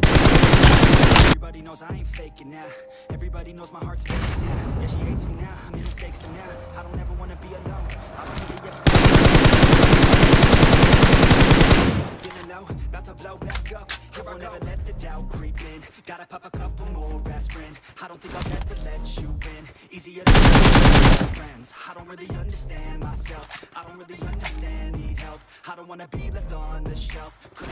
was Everybody knows I ain't faking now. Everybody knows my heart's faking now. Yeah, she hates me now, I'm in mistakes but now I don't ever wanna be alone. I don't really ever Feeling low, about to blow back up. Here I never let the doubt creep in. Gotta pop a couple more aspirin. I don't think I'll ever let you in Easier than friends. I don't really understand myself. I don't really understand, need help. I don't wanna be left on the shelf. Couldn't